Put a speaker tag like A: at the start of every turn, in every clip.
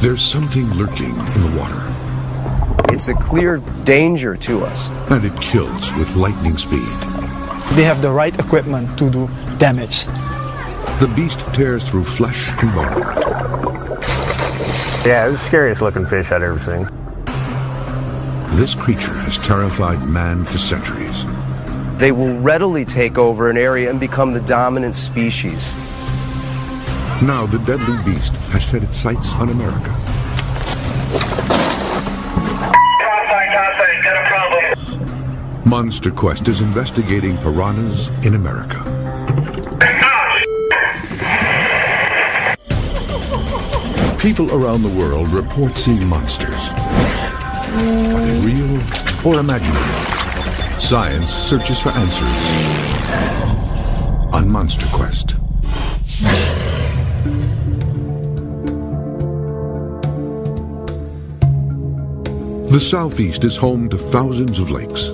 A: There's something lurking in the water.
B: It's a clear danger to us.
A: And it kills with lightning speed.
C: They have the right equipment to do damage.
A: The beast tears through flesh and bone.
D: Yeah, it was the scariest looking fish I'd ever seen.
A: This creature has terrified man for centuries.
B: They will readily take over an area and become the dominant species.
A: Now the deadly beast has set its sights on America. Monster Quest is investigating piranhas in America. People around the world report seeing monsters. Are they real or imaginary? Science searches for answers on Monster Quest. The Southeast is home to thousands of lakes.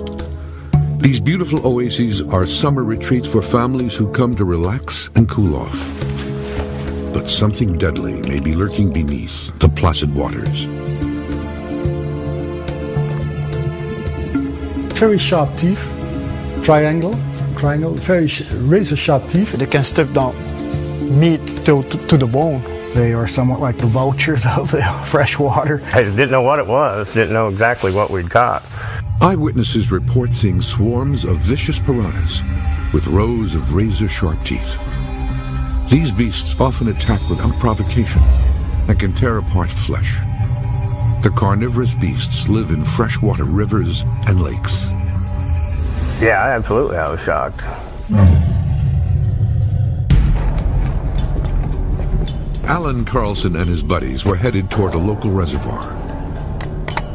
A: These beautiful oases are summer retreats for families who come to relax and cool off. But something deadly may be lurking beneath the placid waters.
E: Very sharp teeth, triangle, triangle, very razor sharp teeth.
C: They can strip down meat to, to, to the bone.
E: They are somewhat like the vultures of the fresh water.
D: I didn't know what it was, didn't know exactly what we'd caught.
A: Eyewitnesses report seeing swarms of vicious piranhas with rows of razor sharp teeth. These beasts often attack without provocation and can tear apart flesh. The carnivorous beasts live in freshwater rivers and lakes.
D: Yeah, absolutely, I was shocked. Hmm.
A: Alan Carlson and his buddies were headed toward a local reservoir.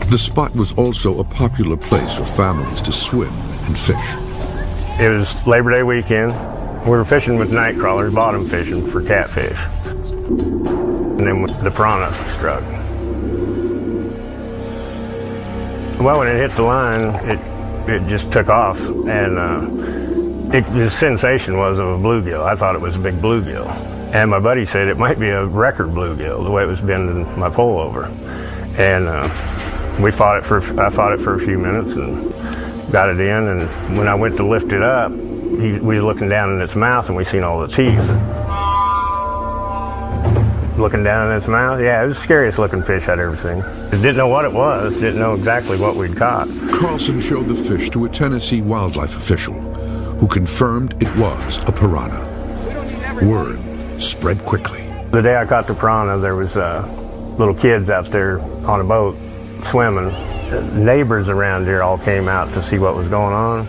A: The spot was also a popular place for families to swim and fish.
D: It was Labor Day weekend. We were fishing with night crawlers, bottom fishing for catfish. And then the piranha struck. Well, when it hit the line, it, it just took off. And uh, it, the sensation was of a bluegill. I thought it was a big bluegill. And my buddy said it might be a record bluegill, the way it was bending my pole over. And uh, we fought it for, I fought it for a few minutes and got it in. And when I went to lift it up, he, we was looking down in its mouth and we seen all the teeth. Looking down in its mouth, yeah, it was the scariest looking fish I'd ever seen. Didn't know what it was, didn't know exactly what we'd caught.
A: Carlson showed the fish to a Tennessee wildlife official who confirmed it was a piranha. Word spread quickly.
D: The day I caught the piranha, there was uh, little kids out there on a boat swimming. Neighbors around here all came out to see what was going on.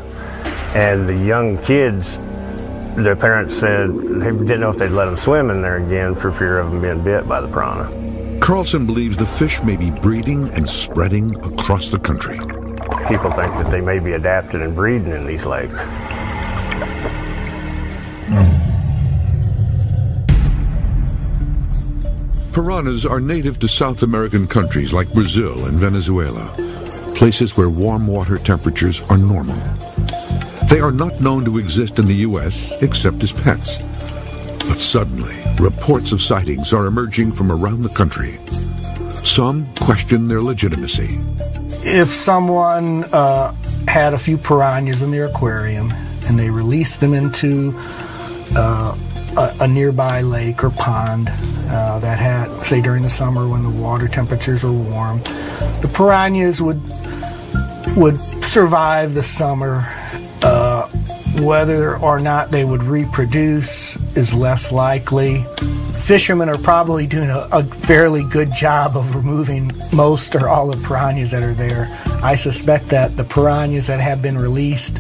D: And the young kids, their parents said they didn't know if they'd let them swim in there again for fear of them being bit by the piranha.
A: Carlson believes the fish may be breeding and spreading across the country.
D: People think that they may be adapted and breeding in these lakes.
A: Piranhas are native to South American countries like Brazil and Venezuela, places where warm water temperatures are normal. They are not known to exist in the U.S. except as pets. But suddenly, reports of sightings are emerging from around the country. Some question their legitimacy.
E: If someone uh, had a few piranhas in their aquarium and they released them into uh, a, a, nearby lake or pond uh, that had, say, during the summer when the water temperatures are warm, the piranhas would would survive the summer. Uh, whether or not they would reproduce is less likely. Fishermen are probably doing a, a, fairly good job of removing most or all the piranhas that are there. I suspect that the piranhas that have been released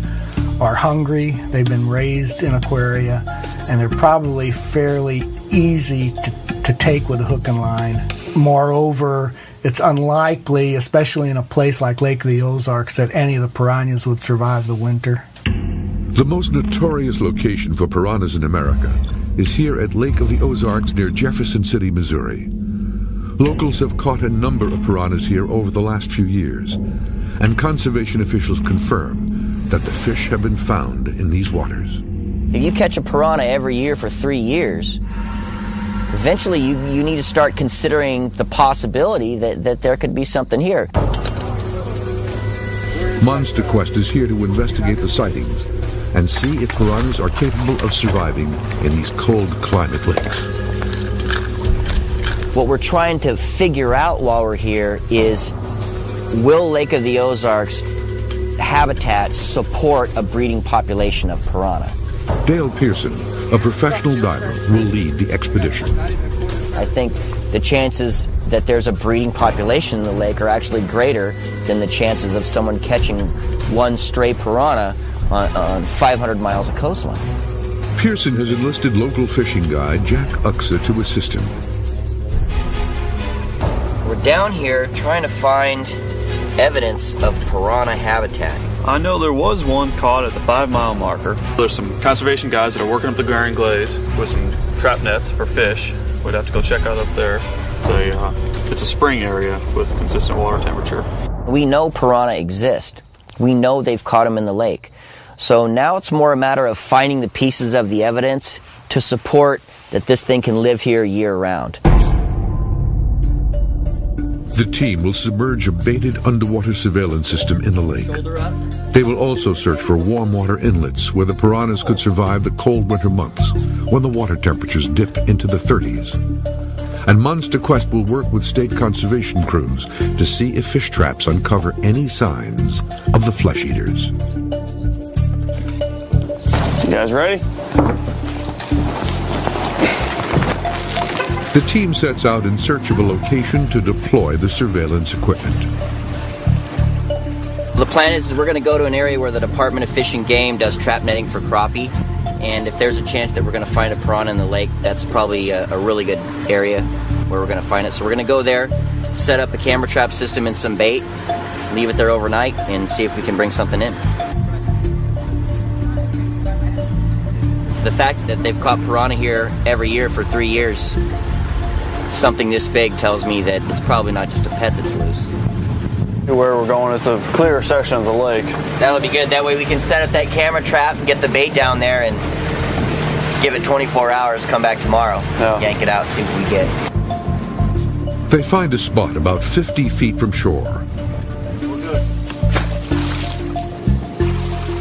E: are hungry, they've been raised in aquaria, and they're probably fairly easy to, to take with a hook and line. Moreover, it's unlikely, especially in a place like Lake of the Ozarks, that any of the piranhas would survive the winter.
A: The most notorious location for piranhas in America is here at Lake of the Ozarks near Jefferson City, Missouri. Locals have caught a number of piranhas here over the last few years, and conservation officials confirm that the fish have been found in these waters.
F: If you catch a piranha every year for three years, eventually you, you need to start considering the possibility that, that there could be something here.
A: Monster Quest is here to investigate the sightings and see if piranhas are capable of surviving in these cold climate lakes.
F: What we're trying to figure out while we're here is will Lake of the Ozarks habitat support a breeding population of piranha?
A: Dale Pearson, a professional diver, will lead the expedition.
F: I think the chances that there's a breeding population in the lake are actually greater than the chances of someone catching one stray piranha on, on 500 miles of coastline.
A: Pearson has enlisted local fishing guide Jack Uxa to assist him.
F: We're down here trying to find evidence of piranha habitat.
G: I know there was one caught at the five mile marker. There's some conservation guys that are working up the Glaring Glaze with some trap nets for fish. We'd have to go check out up there. It's a, uh, it's a spring area with consistent water temperature.
F: We know piranha exist. We know they've caught them in the lake. So now it's more a matter of finding the pieces of the evidence to support that this thing can live here year round.
A: The team will submerge a baited underwater surveillance system in the lake. They will also search for warm water inlets where the piranhas could survive the cold winter months when the water temperatures dip into the 30s. And Monster Quest will work with state conservation crews to see if fish traps uncover any signs of the flesh eaters.
G: You guys ready?
A: The team sets out in search of a location to deploy the surveillance equipment.
F: The plan is we're going to go to an area where the Department of Fish and Game does trap netting for crappie. And if there's a chance that we're going to find a piranha in the lake, that's probably a, a really good area where we're going to find it. So we're going to go there, set up a camera trap system and some bait, leave it there overnight, and see if we can bring something in. The fact that they've caught piranha here every year for three years, something this big tells me that it's probably not just a pet that's loose.
G: Where we're going, it's a clear section of the lake.
F: That'll be good. That way we can set up that camera trap and get the bait down there and give it 24 hours, come back tomorrow,
G: Yeah.
F: yank it out, see what we get.
A: They find a spot about 50 feet from shore.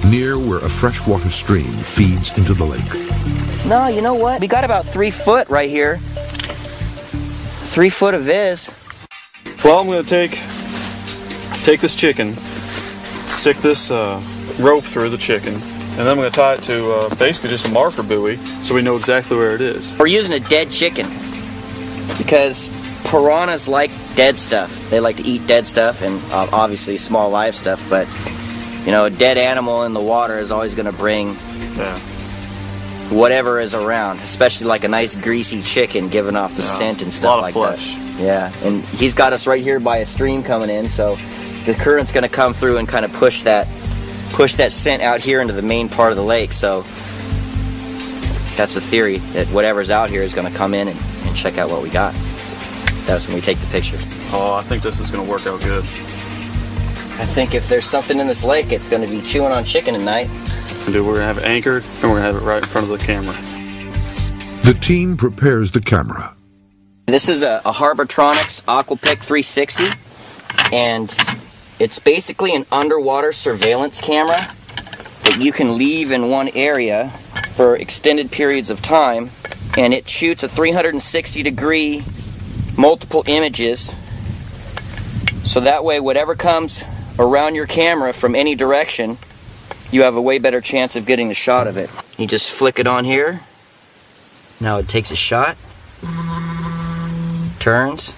A: Near where a freshwater stream feeds into the lake.
F: No, you know what? We got about three foot right here. Three foot of this.
G: Well, I'm gonna take take this chicken, stick this uh, rope through the chicken, and then I'm gonna tie it to uh, basically just a marker buoy so we know exactly where it is.
F: We're using a dead chicken because piranhas like dead stuff. They like to eat dead stuff and uh, obviously small live stuff, but you know, a dead animal in the water is always going to bring
G: Yeah.
F: Whatever is around, especially like a nice greasy chicken giving off the
G: Yeah.
F: scent and
G: A
F: stuff
G: lot of
F: like
G: flesh.
F: that. Yeah, and he's got us right here by a stream coming in, so the current's going to come through and kind of push that push that scent out here into the main part of the lake. So that's the theory that whatever's out here is going to come in and, and check out what we got. That's when we take the picture.
G: Oh, I think this is gonna work out good.
F: I think if there's something in this lake, it's going to be chewing on chicken tonight.
G: Dude, we're gonna have it anchored and we're gonna have it right in front of the camera.
A: The team prepares the camera.
F: This is a, a Harbortronics Aquapic 360, and it's basically an underwater surveillance camera that you can leave in one area for extended periods of time, and it shoots a 360 degree multiple images. So that way, whatever comes around your camera from any direction, you have a way better chance of getting a shot of it. You just flick it on here. Now it takes a shot turns.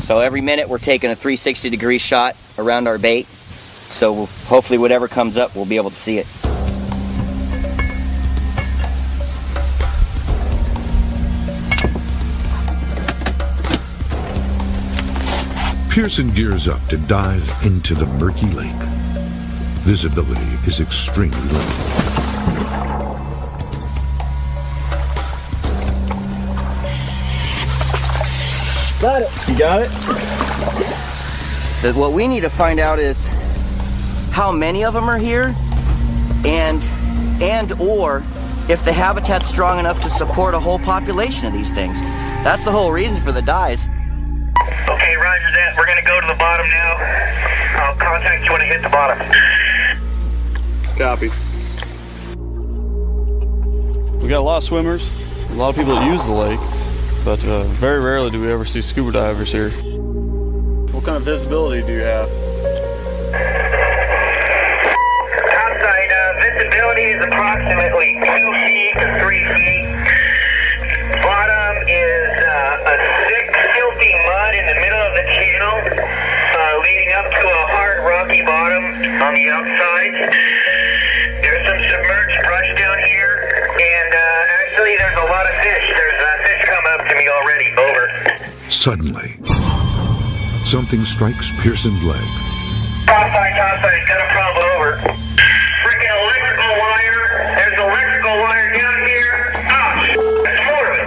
F: So every minute we're taking a 360 degree shot around our bait. So hopefully whatever comes up, we'll be able to see it.
A: Pearson gears up to dive into the murky lake. Visibility is extremely low. Got it.
G: You got it?
F: That what we need to find out is how many of them are here and and or if the habitat's strong enough to support a whole population of these things. That's the whole reason for the dies.
H: Okay, roger that. We're gonna go to the bottom now. I'll contact you when I hit the bottom.
G: Copy. We got a lot of swimmers, a lot of people that use the lake, but uh, very rarely do we ever see scuba divers here. What kind of visibility do you have?
H: Topside uh, visibility is approximately two feet to three feet. Bottom is uh, a thick, filthy mud in the middle of the channel, uh, leading up to a hard, rocky bottom on the outside. There's some submerged brush down here, and uh, actually, there's a lot of fish. There's uh, fish come up to me already. Over.
A: Suddenly, something strikes Pearson's leg.
H: Topside, topside, got a problem. Over. Freaking electrical wire. There's electrical wire down here. Ah, there's more of it.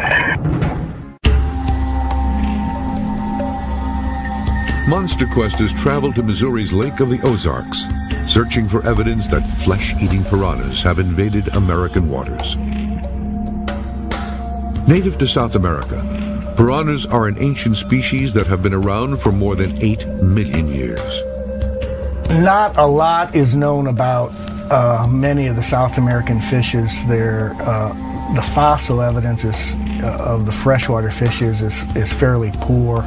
A: Monster Quest has traveled to Missouri's Lake of the Ozarks, searching for evidence that flesh-eating piranhas have invaded American waters. Native to South America, piranhas are an ancient species that have been around for more than 8 million years.
E: Not a lot is known about uh, many of the South American fishes. They're, uh, the fossil evidence is, uh, of the freshwater fishes is, is fairly poor.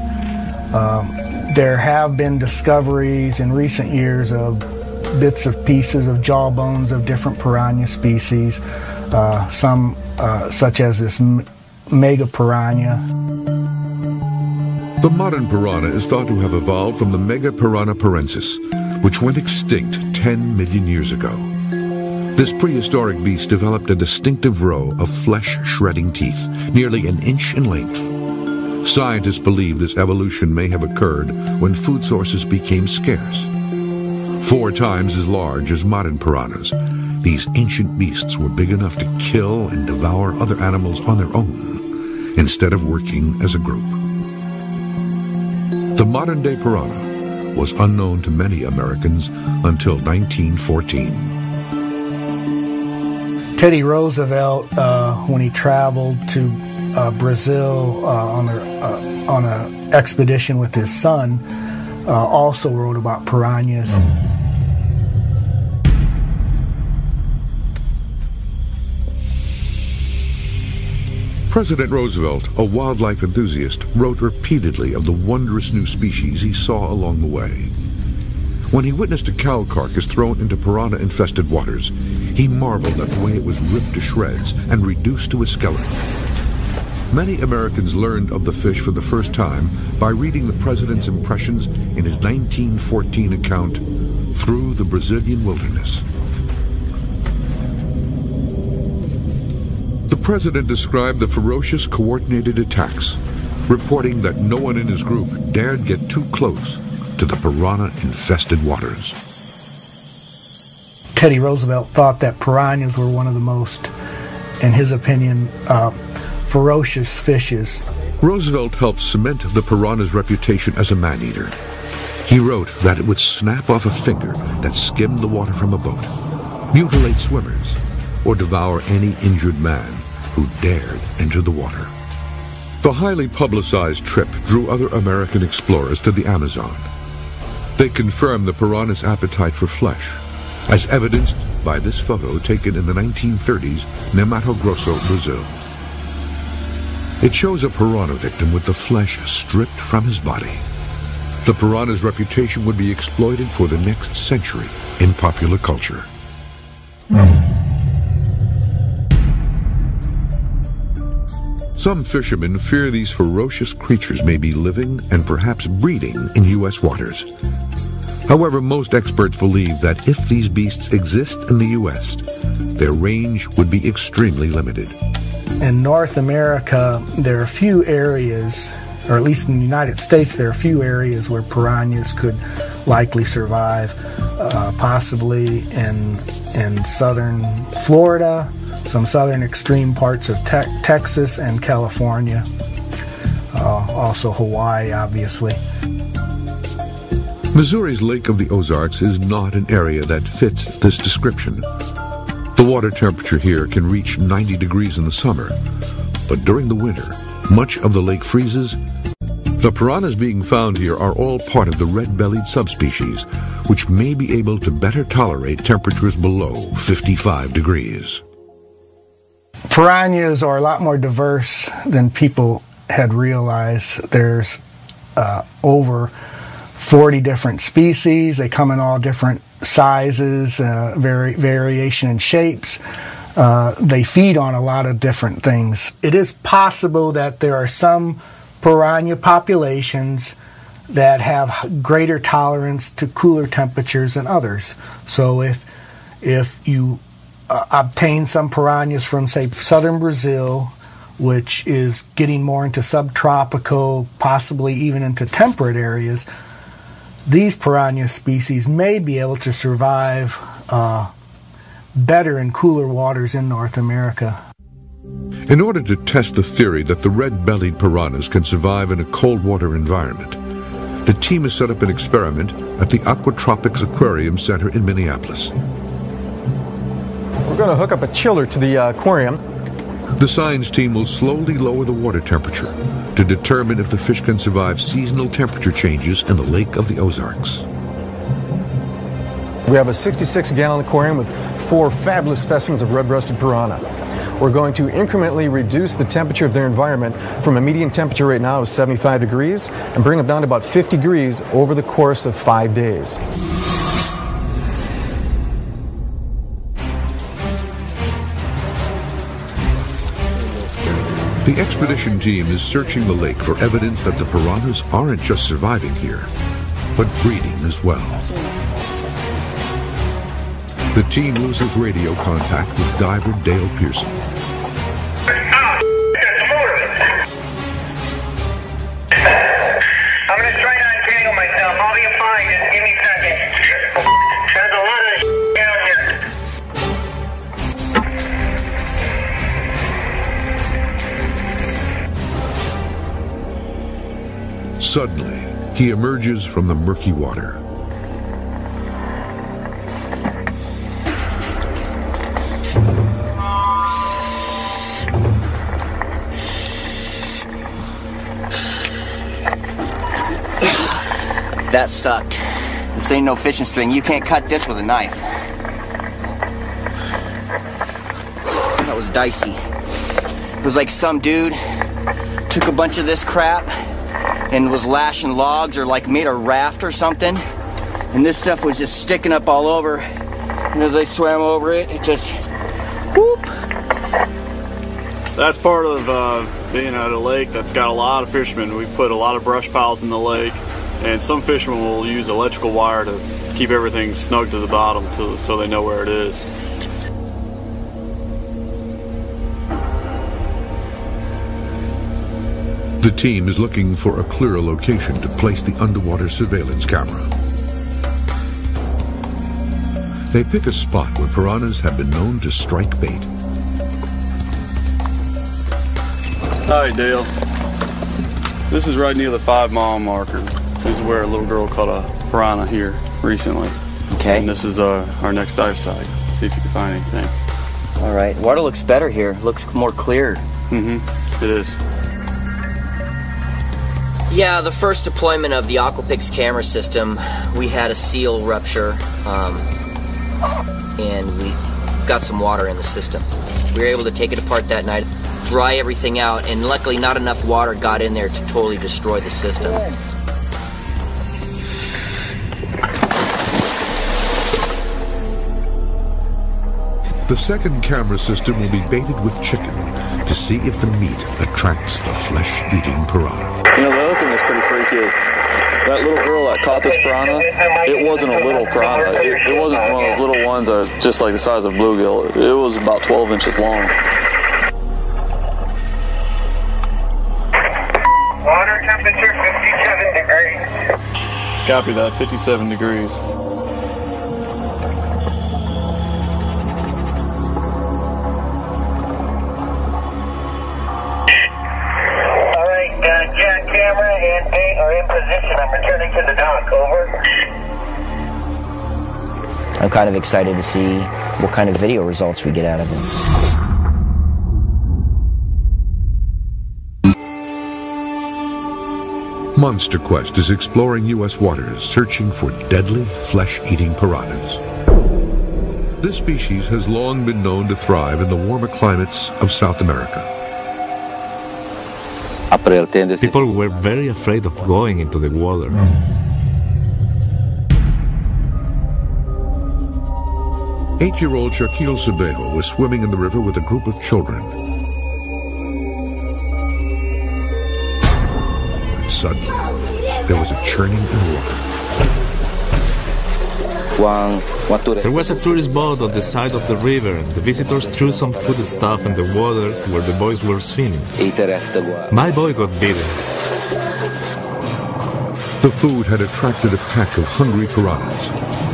E: Um, there have been discoveries in recent years of bits of pieces of jawbones of different piranha species, uh, some uh, such as this mega piranha.
A: The modern piranha is thought to have evolved from the Megapiranha paranensis, which went extinct 10 million years ago. This prehistoric beast developed a distinctive row of flesh-shredding teeth, nearly an inch in length. Scientists believe this evolution may have occurred when food sources became scarce. Four times as large as modern piranhas, these ancient beasts were big enough to kill and devour other animals on their own, instead of working as a group. The modern-day piranha was unknown to many Americans until 1914.
E: Teddy Roosevelt, uh, when he traveled to uh, Brazil uh, on, uh, on an expedition with his son, uh, also wrote about piranhas.
A: President Roosevelt, a wildlife enthusiast, wrote repeatedly of the wondrous new species he saw along the way. When he witnessed a cow carcass thrown into piranha-infested waters, he marveled at the way it was ripped to shreds and reduced to a skeleton. Many Americans learned of the fish for the first time by reading the president's impressions in his 1914 account, Through the Brazilian Wilderness. President described the ferocious coordinated attacks, reporting that no one in his group dared get too close to the piranha-infested waters.
E: Teddy Roosevelt thought that piranhas were one of the most, in his opinion, uh, ferocious fishes.
A: Roosevelt helped cement the piranha's reputation as a man-eater. He wrote that it would snap off a finger that skimmed the water from a boat, mutilate swimmers, or devour any injured man who dared enter the water. The highly publicized trip drew other American explorers to the Amazon. They confirmed the piranha's appetite for flesh, as evidenced by this photo taken in the 1930s near Mato Grosso, Brazil. It shows a piranha victim with the flesh stripped from his body. The piranha's reputation would be exploited for the next century in popular culture. Some fishermen fear these ferocious creatures may be living and perhaps breeding in U.S. waters. However, most experts believe that if these beasts exist in the U.S., their range would be extremely limited.
E: In North America, there are few areas, or at least in the United States, there are few areas where piranhas could likely survive, uh, possibly in, in southern Florida, some southern extreme parts of te- Texas and California, uh, also Hawaii, obviously.
A: Missouri's Lake of the Ozarks is not an area that fits this description. The water temperature here can reach 90 degrees in the summer, but during the winter, much of the lake freezes, the piranhas being found here are all part of the red-bellied subspecies, which may be able to better tolerate temperatures below 55 degrees.
E: Piranhas are a lot more diverse than people had realized. There's uh, over 40 different species. They come in all different sizes, uh, vari- variation in shapes. Uh, they feed on a lot of different things. It is possible that there are some piranha populations that have greater tolerance to cooler temperatures than others. So if if you uh, obtain some piranhas from say southern Brazil, which is getting more into subtropical, possibly even into temperate areas, these piranha species may be able to survive uh, better in cooler waters in North America.
A: In order to test the theory that the red-bellied piranhas can survive in a cold water environment, the team has set up an experiment at the Aquatropics Aquarium Center in Minneapolis.
I: We're going to hook up a chiller to the uh, aquarium.
A: The science team will slowly lower the water temperature to determine if the fish can survive seasonal temperature changes in the Lake of the Ozarks.
I: We have a 66 gallon aquarium with four fabulous specimens of red-breasted piranha. We're going to incrementally reduce the temperature of their environment from a median temperature right now of 75 degrees and bring them down to about 50 degrees over the course of five days.
A: The expedition team is searching the lake for evidence that the piranhas aren't just surviving here, but breeding as well. The team loses radio contact with diver Dale Pearson. Suddenly, he emerges from the murky water.
F: That sucked. This ain't no fishing string. You can't cut this with a knife. That was dicey. It was like some dude took a bunch of this crap and was lashing logs or like made a raft or something. And this stuff was just sticking up all over. And as I swam over it, it just whoop.
G: That's part of uh, being at a lake that's got a lot of fishermen. We've put a lot of brush piles in the lake, and some fishermen will use electrical wire to keep everything snug to the bottom to, so they know where it is.
A: Team is looking for a clearer location to place the underwater surveillance camera. They pick a spot where piranhas have been known to strike bait.
G: Hi, Dale. This is right near the five mile marker. This is where a little girl caught a piranha here recently.
F: Okay.
G: And this is uh, our next dive site. See if you can find anything.
F: All right. Water looks better here. Looks more clear.
G: Mm-hmm. It is.
F: Yeah, the first deployment of the Aquapix camera system, we had a seal rupture, um, and we got some water in the system. We were able to take it apart that night, dry everything out, and luckily not enough water got in there to totally destroy the system.
A: The second camera system will be baited with chicken to see if the meat attracts the flesh-eating piranha.
G: You know, the other thing that's pretty freaky is that little girl that caught this piranha, it wasn't a little piranha. It, it wasn't one of those little ones that are just like the size of bluegill. It was about 12 inches long.
H: Water temperature 57 degrees.
G: Copy that, 57 degrees.
F: I'm kind of excited to see what kind of video results we get out of it.
A: Monster Quest is exploring U.S. waters, searching for deadly flesh-eating piranhas. This species has long been known to thrive in the warmer climates of South America.
J: People were very afraid of going into the water.
A: Eight-year-old Shaquille Sebejo was swimming in the river with a group of children. And suddenly, there was a churning in water.
J: There was a tourist boat on the side of the river. And the visitors threw some food stuff in the water where the boys were swimming. My boy got bitten.
A: The food had attracted a pack of hungry piranhas,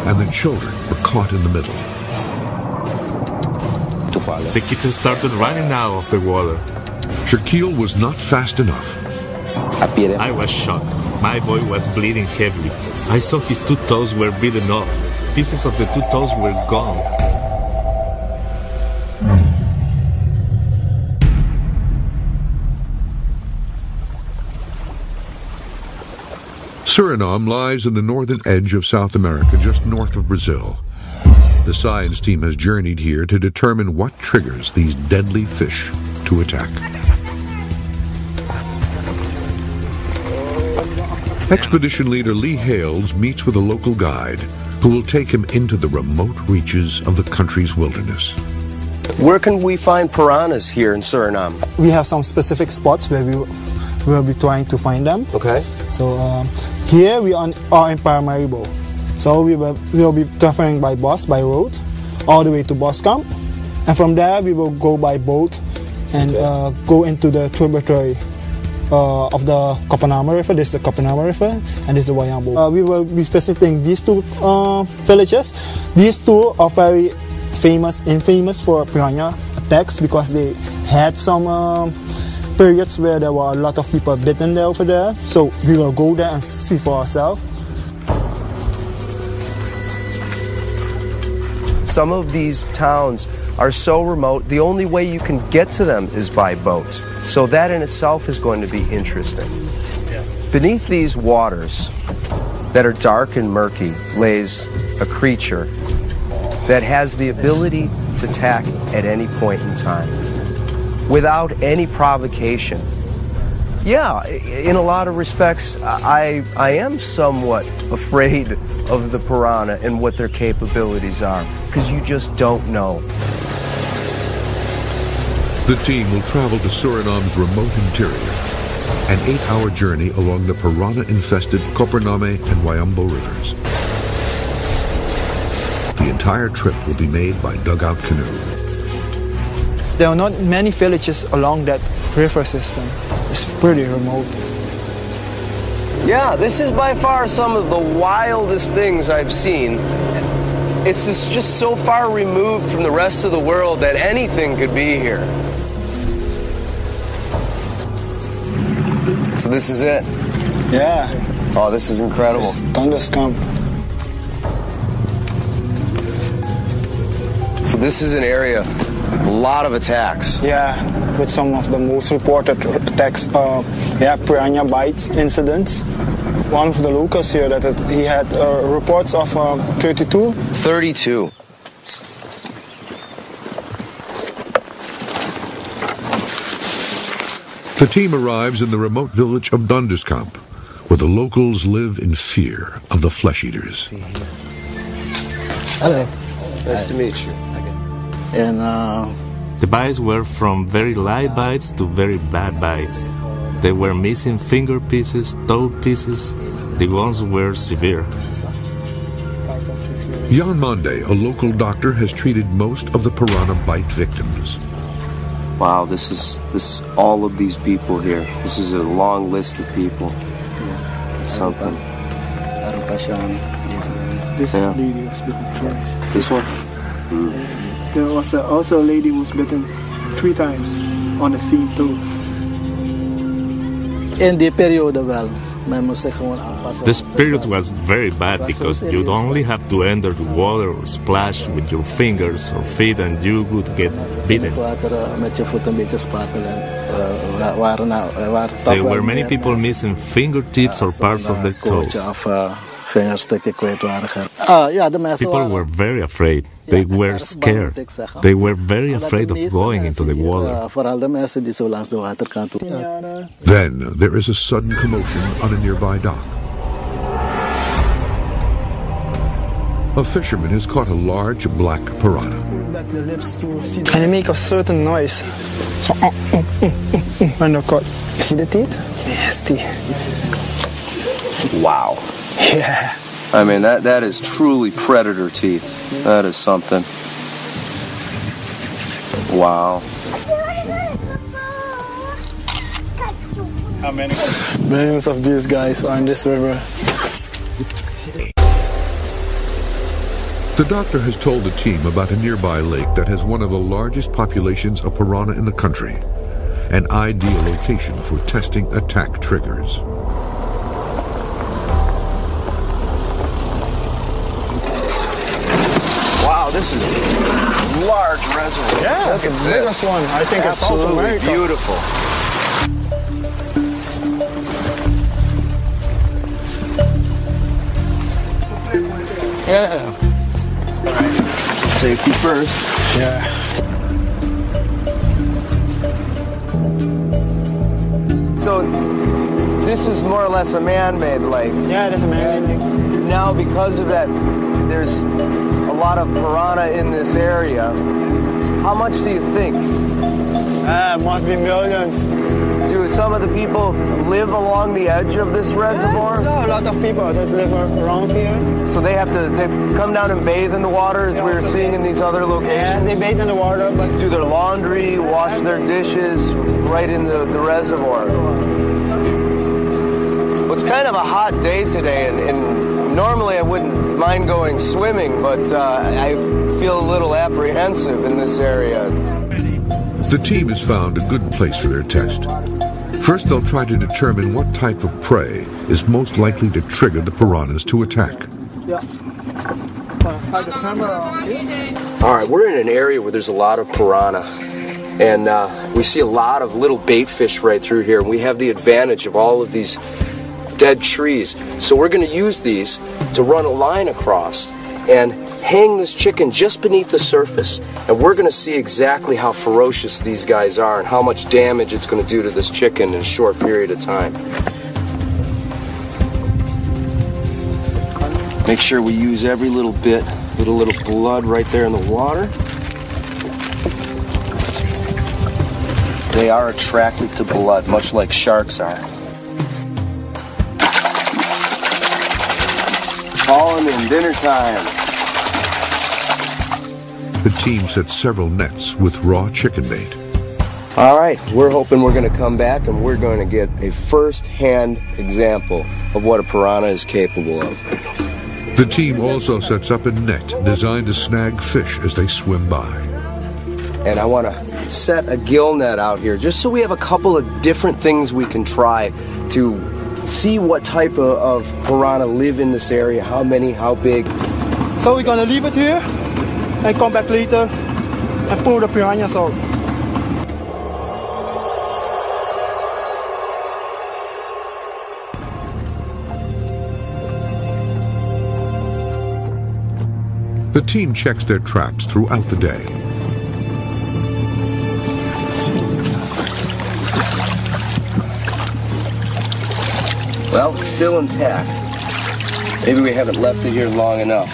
A: and the children were caught in the middle.
J: The kids started running out of the water.
A: Shaquille was not fast enough.
J: I was shocked. My boy was bleeding heavily. I saw his two toes were bitten off. Pieces of the two toes were gone.
A: Suriname lies in the northern edge of South America, just north of Brazil. The science team has journeyed here to determine what triggers these deadly fish to attack. Expedition leader Lee Hales meets with a local guide who will take him into the remote reaches of the country's wilderness.
B: Where can we find piranhas here in Suriname?
C: We have some specific spots where we will be trying to find them.
B: Okay.
C: So um, here we are in Paramaribo. So we will, we will be traveling by bus, by road, all the way to Boskamp. And from there we will go by boat and okay. uh, go into the tributary uh, of the Coppename River. This is the Coppename River and this is the Wayambo. Uh, we will be visiting these two uh, villages. These two are very famous, infamous for piranha attacks because they had some um, periods where there were a lot of people bitten there over there. So we will go there and see for ourselves.
B: Some of these towns are so remote, the only way you can get to them is by boat. So that in itself is going to be interesting. Yeah. Beneath these waters that are dark and murky lays a creature that has the ability to attack at any point in time without any provocation. Yeah, in a lot of respects, I, I am somewhat afraid of the piranha and what their capabilities are because you just don't know.
A: The team will travel to Suriname's remote interior, an eight-hour journey along the piranha-infested Coppename and Wayambo rivers. The entire trip will be made by dugout canoe.
C: There are not many villages along that river system. It's pretty remote.
B: Yeah, this is by far some of the wildest things I've seen. It's just, just so far removed from the rest of the world that anything could be here. So this is it?
C: Yeah.
B: Oh, this is incredible.
C: It's thunder.
B: So this is an area, a lot of attacks.
C: Yeah, with some of the most reported attacks. Uh, yeah, piranha bites incidents. One of the locals here that it, he had uh, reports of uh, 32.
B: 32.
A: The team arrives in the remote village of Donderskamp, where the locals live in fear of the flesh eaters.
C: Hello.
B: Nice to meet you.
C: And uh,
J: the bites were from very light bites to very bad bites. They were missing finger pieces, toe pieces. The ones were severe.
A: Jan Monday, a local doctor, has treated most of the piranha bite victims.
B: Wow, this is this all of these people here. This is a long list of people. It's something.
C: This
B: Yeah.
C: lady was bitten twice.
B: This one?
C: There was a, also a lady who was bitten three times on the same toe.
K: In die periode wel.
J: The spirit was very bad because you'd only have to enter the water or splash with your fingers or feet and you would get bitten. There were many people missing fingertips or parts of their toes. People were very afraid. They were scared. They were very afraid of going into the water.
A: Then there is a sudden commotion on a nearby dock. A fisherman has caught a large black piranha.
C: And they make a certain noise. So, uh, uh, uh, when they're caught. You see the teeth? Nasty.
B: Wow.
C: Yeah.
B: I mean, that, that is truly predator teeth. That is something. Wow.
C: How many? Millions of these guys are in this river.
A: The doctor has told the team about a nearby lake that has one of the largest populations of piranha in the country, an ideal location for testing attack triggers.
B: This is a large reservoir.
C: Yeah, that's the biggest one, I think, in South America.
B: beautiful.
C: Yeah.
B: Safety first.
C: Yeah.
B: So, this is more or less a man-made lake.
C: Yeah, that's a man-made lake.
B: Now, because of that, there's lot of piranha in this area. How much do you think?
C: Ah, must be millions.
B: Do some of the people live along the edge of this reservoir?
C: No, a lot of people that live around here.
B: So they have to they come down and bathe in the water as we were seeing in these other locations?
C: Yeah, they bathe in the water, but
B: do their laundry, wash their dishes right in the, the reservoir. Well, it's kind of a hot day today, and, and normally I wouldn't mind going swimming, but uh, I feel a little apprehensive in this area.
A: The team has found a good place for their test. First, they'll try to determine what type of prey is most likely to trigger the piranhas to attack.
C: yeah. Hide the camera here.
B: All right, we're in an area where there's a lot of piranha, and uh, we see a lot of little bait fish right through here. And we have the advantage of all of these dead trees, so we're going to use these to run a line across and hang this chicken just beneath the surface. And we're going to see exactly how ferocious these guys are and how much damage it's going to do to this chicken in a short period of time. Make sure we use every little bit, little little blood right there in the water. They are attracted to blood, much like sharks are. Calling in dinner time.
A: The team set several nets with raw chicken bait.
B: All right, we're hoping we're going to come back and we're going to get a first-hand example of what a piranha is capable of.
A: The team also sets up a net designed to snag fish as they swim by.
B: and I want to set a gill net out here just so we have a couple of different things we can try to see what type of, of piranha live in this area, how many, how big.
C: So we're gonna leave it here and come back later and pull the piranhas out.
A: The team checks their traps throughout the day.
B: Well, it's still intact. Maybe we haven't left it here long enough.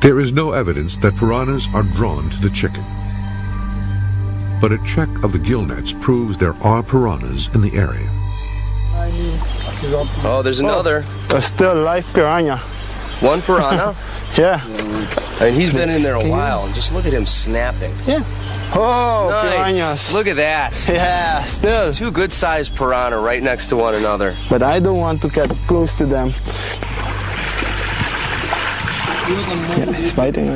A: There is no evidence that piranhas are drawn to the chicken. But a check of the gill nets proves there are piranhas in the area.
B: Oh, there's oh, another.
C: There's still a live piranha.
B: One piranha.
C: Yeah.
B: I mean, he's been in there a while, and just look at him snapping.
C: Yeah. Oh,
B: Nice.
C: piranhas.
B: Look at that.
C: Yeah, still.
B: Two good-sized piranha right next to one another.
C: But I don't want to get close to them. Yeah, he's biting.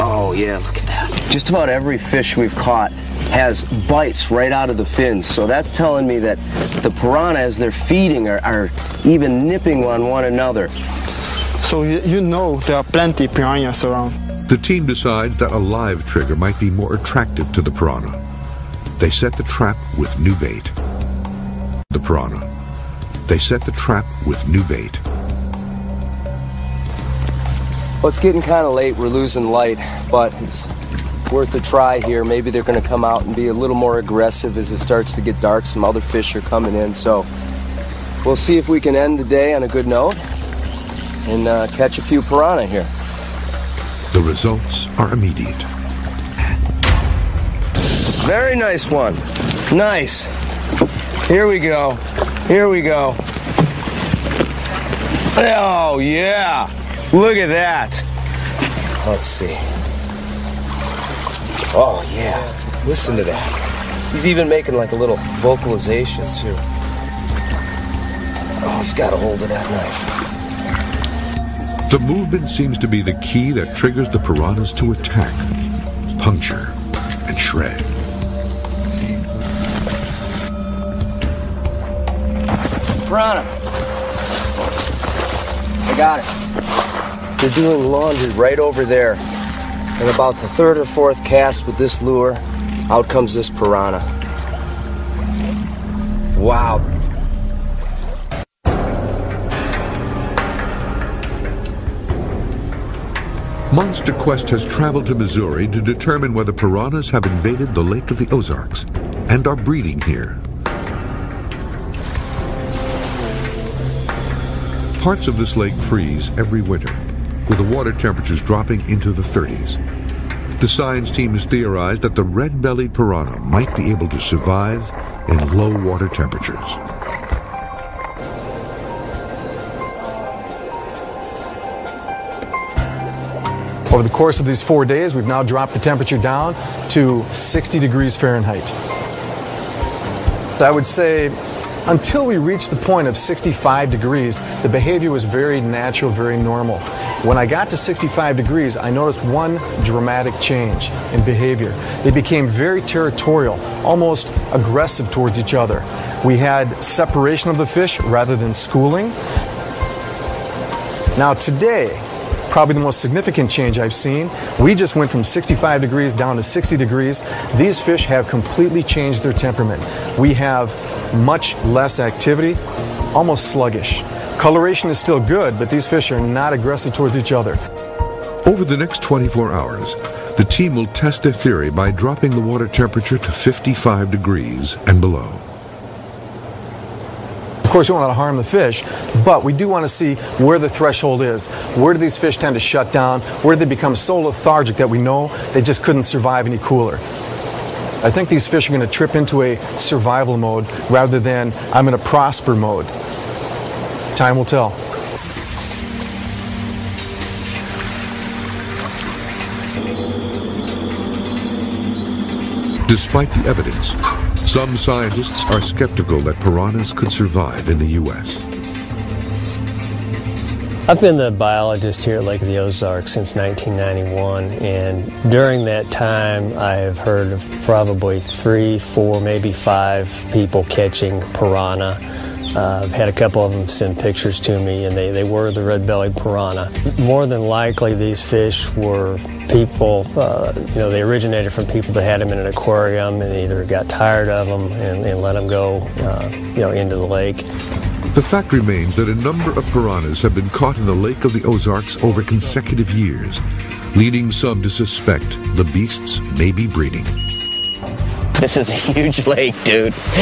B: Oh yeah, look at that. Just about every fish we've caught has bites right out of the fins. So that's telling me that the piranha, as they're feeding, are, are even nipping on one another.
C: So you, you know there are plenty piranhas around.
A: The team decides that a live trigger might be more attractive to the piranha. They set the trap with new bait. The piranha. They set the trap with new bait.
B: Well, it's getting kind of late. We're losing light, but it's worth a try here. Maybe they're going to come out and be a little more aggressive as it starts to get dark. Some other fish are coming in, so we'll see if we can end the day on a good note and uh, catch a few piranha here.
A: The results are immediate.
B: Very nice one. Nice. Here we go. Here we go. Oh, yeah. Look at that. Let's see. Oh, yeah. Listen to that. He's even making like a little vocalization, too. Oh, he's got a hold of that
A: knife. The movement seems to be the key that triggers the piranhas to attack, puncture, and shred.
B: Piranha. I got it. They're doing laundry right over there. And about the third or fourth cast with this lure, out comes this piranha. Wow.
A: Monster Quest has traveled to Missouri to determine whether piranhas have invaded the Lake of the Ozarks and are breeding here. Parts of this lake freeze every winter with the water temperatures dropping into the 30s. The science team has theorized that the red-bellied piranha might be able to survive in low water temperatures.
I: Over the course of these four days, we've now dropped the temperature down to 60 degrees Fahrenheit. I would say until we reached the point of 65 degrees, the behavior was very natural, very normal. When I got to 65 degrees, I noticed one dramatic change in behavior. They became very territorial, almost aggressive towards each other. We had separation of the fish rather than schooling. Now, today, probably the most significant change I've seen. We just went from 65 degrees down to 60 degrees. These fish have completely changed their temperament. We have much less activity, almost sluggish. Coloration is still good, but these fish are not aggressive towards each other.
A: Over the next 24 hours, the team will test their theory by dropping the water temperature to 55 degrees and below
I: course, we don't want to harm the fish, but we do want to see where the threshold is. Where do these fish tend to shut down? Where do they become so lethargic that we know they just couldn't survive any cooler? I think these fish are going to trip into a survival mode rather than I'm in a prosper mode. Time will tell.
A: Despite the evidence, some scientists are skeptical that piranhas could survive in the U.S.
K: I've been the biologist here at Lake of the Ozarks since 1991, and during that time, I've heard of probably three, four, maybe five people catching piranha. Uh, I've had a couple of them send pictures to me, and they, they were the red-bellied piranha. More than likely, these fish were people, uh, you know, they originated from people that had them in an aquarium and either got tired of them and, and let them go, uh, you know, into the lake.
A: The fact remains that a number of piranhas have been caught in the Lake of the Ozarks over consecutive years, leading some to suspect the beasts may be breeding.
F: This is a huge lake, dude.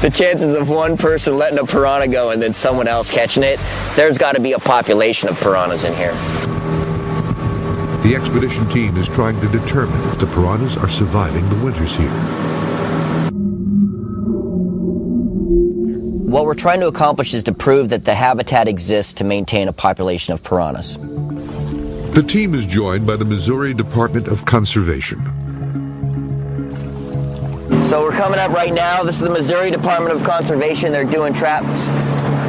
F: the chances of one person letting a piranha go and then someone else catching it, there's got to be a population of piranhas in here.
A: The expedition team is trying to determine if the piranhas are surviving the winters here.
F: What we're trying to accomplish is to prove that the habitat exists to maintain a population of piranhas.
A: The team is joined by the Missouri Department of Conservation.
F: So we're coming up right now. This is the Missouri Department of Conservation. They're doing traps,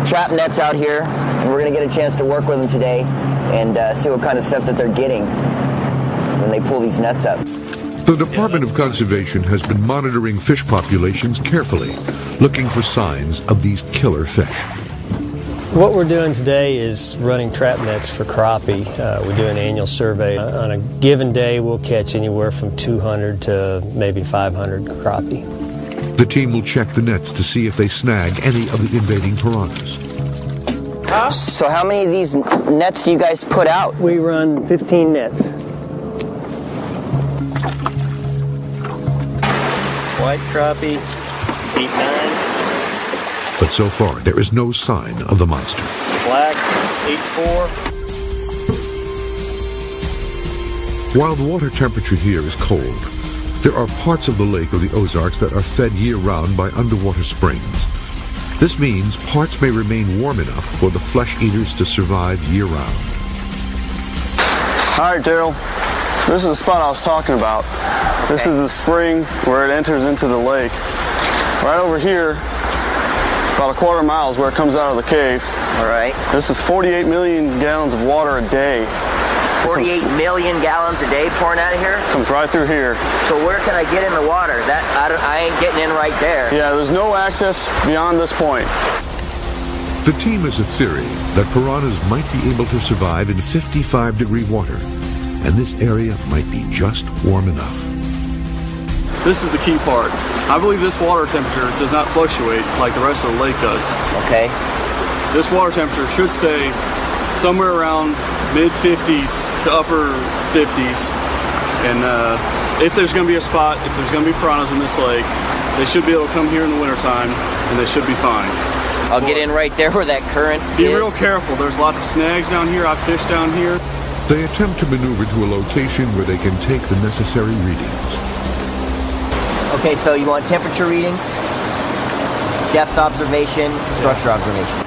F: trap nets out here, and we're going to get a chance to work with them today and uh, see what kind of stuff that they're getting when they pull these nets up.
A: The Department of Conservation has been monitoring fish populations carefully, looking for signs of these killer fish.
K: What we're doing today is running trap nets for crappie. Uh, we do an annual survey. Uh, on a given day, we'll catch anywhere from 200 to maybe 500 crappie.
A: The team will check the nets to see if they snag any of the invading piranhas.
F: So how many of these nets do you guys put out?
K: We run 15 nets. White crappie, 8-9.
A: But so far, there is no sign of the monster.
K: Black, 8-4.
A: While the water temperature here is cold, there are parts of the lake or the Ozarks that are fed year-round by underwater springs. This means parts may remain warm enough for the flesh eaters to survive year-round.
G: All right, Daryl. This is the spot I was talking about. Okay. This is the spring where it enters into the lake. Right over here, about a quarter mile is where it comes out of the cave.
F: All right.
G: This is 48 million gallons of water a day
F: 48 million gallons a day pouring out of here?
G: Comes right through here.
F: So where can I get in the water? That I, I ain't getting in right there.
G: Yeah, there's no access beyond this point.
A: The team has a theory that piranhas might be able to survive in 55 degree water, and this area might be just warm enough.
G: This is the key part. I believe this water temperature does not fluctuate like the rest of the lake does.
F: Okay.
G: This water temperature should stay somewhere around mid 50s to upper 50s. And uh, if there's going to be a spot, if there's going to be piranhas in this lake, they should be able to come here in the wintertime and they should be fine.
F: I'll get in right there where that current
G: Be
F: is.
G: real careful. There's lots of snags down here. I've fished down here.
A: They attempt to maneuver to a location where they can take the necessary readings.
F: Okay, so you want temperature readings, depth observation, structure observation.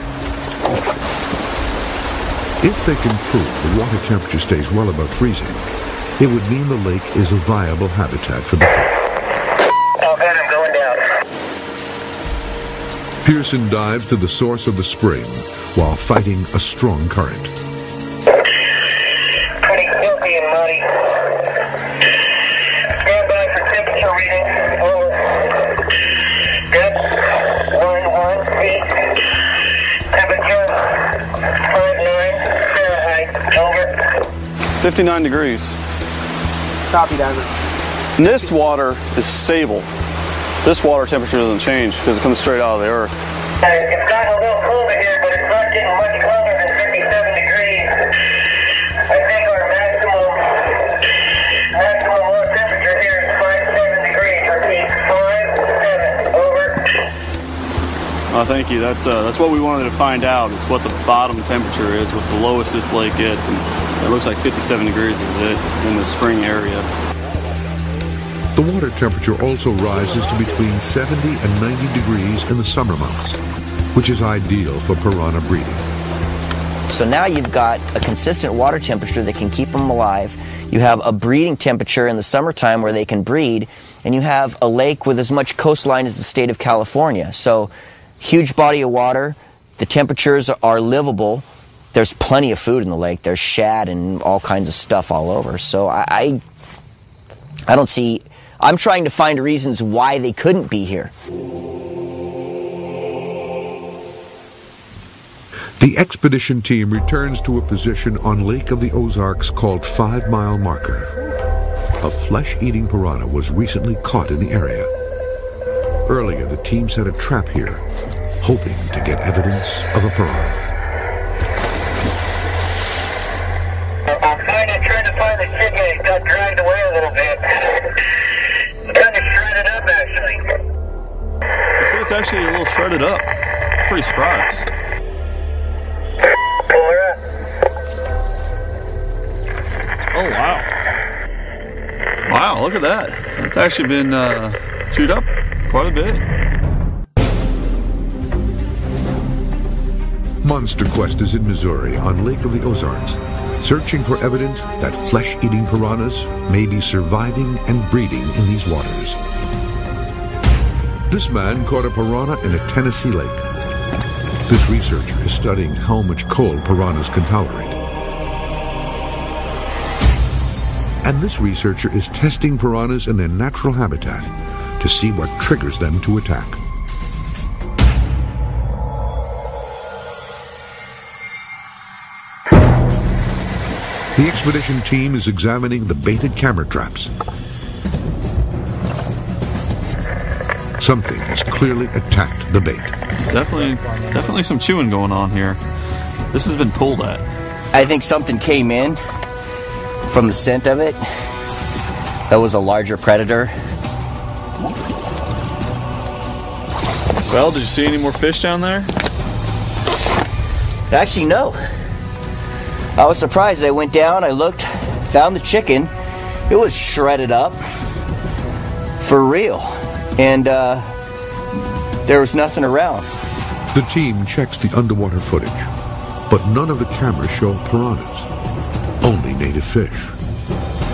A: If they can prove the water temperature stays well above freezing, it would mean the lake is a viable habitat for the fish.
D: Okay, I'm going down.
A: Pearson dives to the source of the spring while fighting a strong current.
G: 59 degrees.
F: Copy, Diver.
G: And this water is stable. This water temperature doesn't change because it comes straight out of the earth.
D: It's gotten a little colder here, but it's not getting much colder
G: Thank you. That's uh, that's what we wanted to find out is what the bottom temperature is, what the lowest this lake gets, and it looks like 57 degrees is it in the spring area.
A: The water temperature also rises to between 70 and 90 degrees in the summer months, which is ideal for piranha breeding.
F: So now you've got a consistent water temperature that can keep them alive. You have a breeding temperature in the summertime where they can breed, and you have a lake with as much coastline as the state of California. So, huge body of water. The temperatures are livable. There's plenty of food in the lake. There's shad and all kinds of stuff all over. So I, I, I don't see. I'm trying to find reasons why they couldn't be here.
A: The expedition team returns to a position on Lake of the Ozarks called Five Mile Marker. A flesh-eating piranha was recently caught in the area. Earlier, the team set a trap here, hoping to get evidence of a piranha.
D: I'm finding, trying to find the kid guy. He got dragged away a little bit. Kind of shredded up, actually.
G: It's actually a little shredded up. Pretty surprised.
D: Pull.
G: Oh wow! Wow, look at that. It's actually been uh, chewed up quite a bit.
A: Monster Quest is in Missouri on Lake of the Ozarks, searching for evidence that flesh-eating piranhas may be surviving and breeding in these waters. This man caught a piranha in a Tennessee lake. This researcher is studying how much cold piranhas can tolerate. And this researcher is testing piranhas in their natural habitat to see what triggers them to attack. The expedition team is examining the baited camera traps. Something has clearly attacked the bait.
G: Definitely, definitely some chewing going on here. This has been pulled at.
F: I think something came in from the scent of it. That was a larger predator.
G: Well, did you see any more fish down there?
F: Actually, no. I was surprised. I went down, I looked, found the chicken. It was shredded up for real. And uh, there was nothing around.
A: The team checks the underwater footage, but none of the cameras show piranhas, only native fish.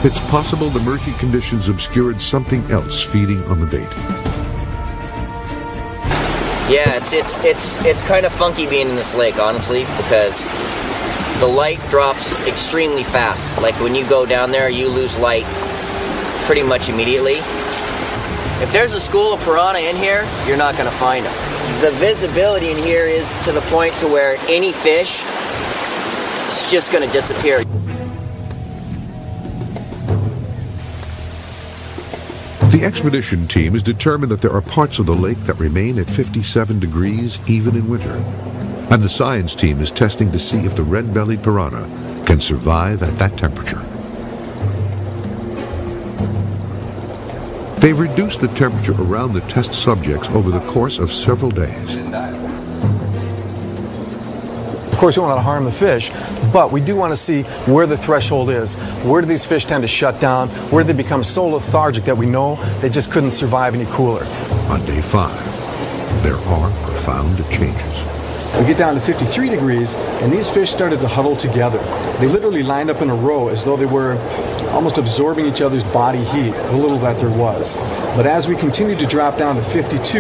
A: It's possible the murky conditions obscured something else feeding on the bait.
F: Yeah, it's it's it's it's kind of funky being in this lake, honestly, because the light drops extremely fast. Like when you go down there, you lose light pretty much immediately. If there's a school of piranha in here, you're not going to find them. The visibility in here is to the point to where any fish is just going to disappear.
A: The expedition team is determined that there are parts of the lake that remain at 57 degrees even in winter and the science team is testing to see if the red-bellied piranha can survive at that temperature. They've reduced the temperature around the test subjects over the course of several days.
I: Of course, we don't want to harm the fish, but we do want to see where the threshold is. Where do these fish tend to shut down? Where do they become so lethargic that we know they just couldn't survive any cooler?
A: On day five, there are profound changes.
I: We get down to 53 degrees, and these fish started to huddle together. They literally lined up in a row as though they were almost absorbing each other's body heat, the little that there was. But as we continued to drop down to 52,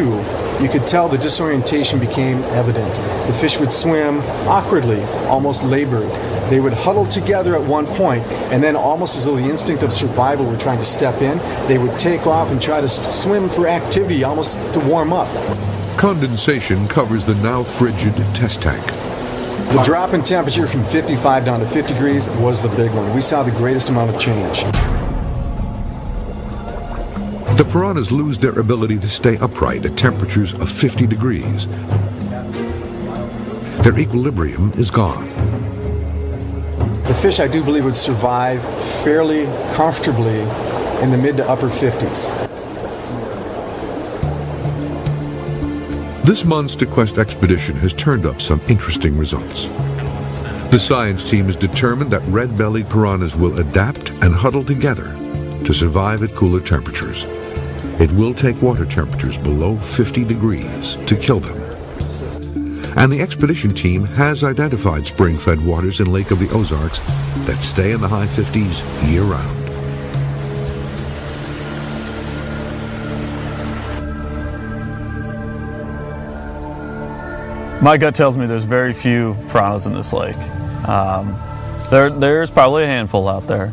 I: you could tell the disorientation became evident. The fish would swim awkwardly, almost labored. They would huddle together at one point, and then, almost as though the instinct of survival were trying to step in, they would take off and try to swim for activity, almost to warm up.
A: Condensation covers the now frigid test tank.
I: The drop in temperature from 55 down to 50 degrees was the big one. We saw the greatest amount of change.
A: The piranhas lose their ability to stay upright at temperatures of 50 degrees. Their equilibrium is gone.
I: The fish, I do believe, would survive fairly comfortably in the mid to upper 50s.
A: This monster quest expedition has turned up some interesting results. The science team is determined that red-bellied piranhas will adapt and huddle together to survive at cooler temperatures. It will take water temperatures below 50 degrees to kill them. And the expedition team has identified spring-fed waters in Lake of the Ozarks that stay in the high 50s year-round.
G: My gut tells me there's very few piranhas in this lake. Um, there, there's probably a handful out there.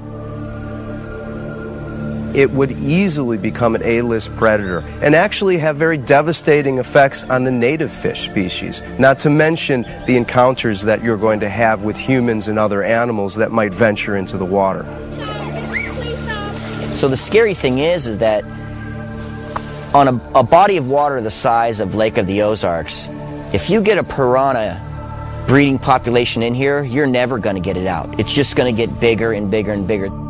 B: It would easily become an A-list predator and actually have very devastating effects on the native fish species, not to mention the encounters that you're going to have with humans and other animals that might venture into the water.
F: So the scary thing is, is that on a, a body of water the size of Lake of the Ozarks, if you get a piranha breeding population in here, you're never going to get it out. It's just going to get bigger and bigger and bigger.